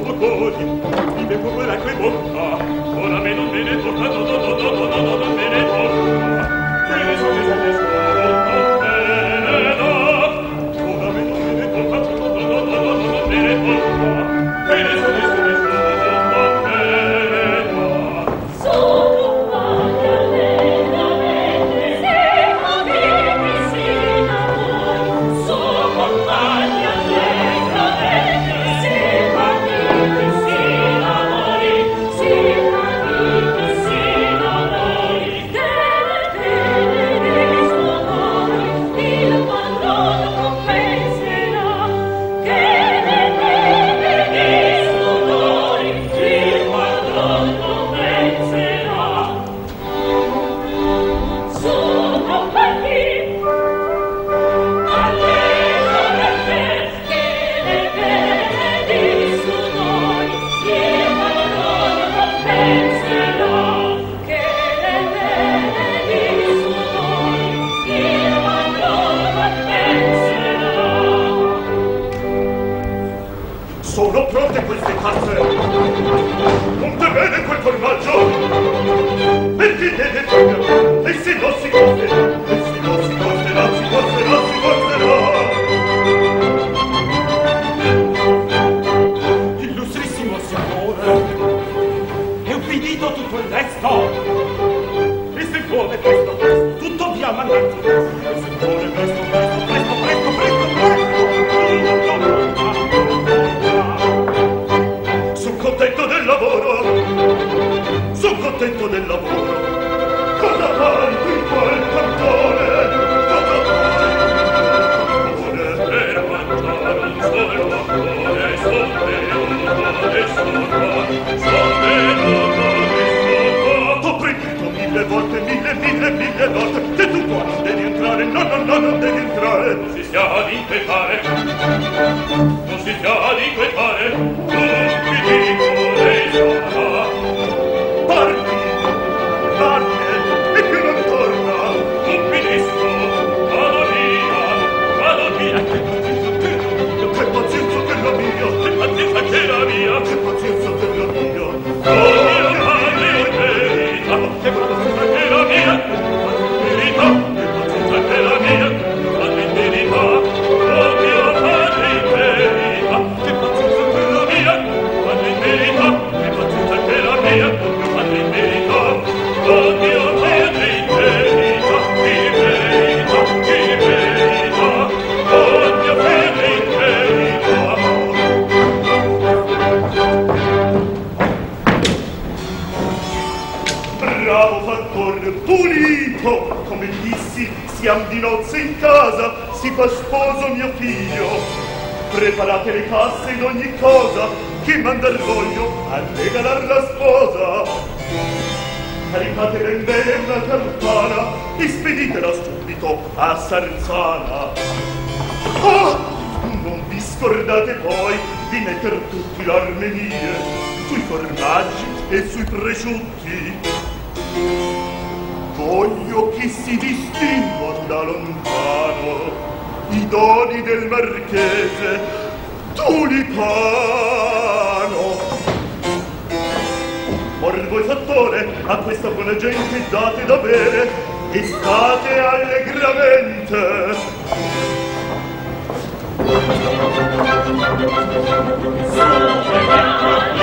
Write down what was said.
popocoli, mi deporrà quei bocca, ora me non me ne tocca, no, no, no, no, no, no, no, Non si chiari quei pare bravo fattor pulito come dissi siam di nozze in casa si fa sposo mio figlio. Preparate le casse in ogni cosa che mandar voglio a regalar la sposa. Caricate ben bene una campana e speditela subito a Sarzana. Oh! non vi scordate poi di metter tutti l'armenie sui formaggi e sui prosciutti voglio che si distinguano da lontano i doni del marchese tulipano. Or voi fattore a questa buona gente date da bere e state allegramente. Super